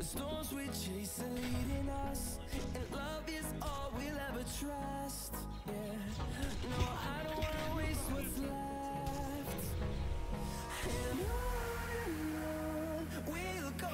storms we chase are leading us, and love is all we'll ever trust. Yeah, no, I don't wanna waste what's left. And on and on we'll go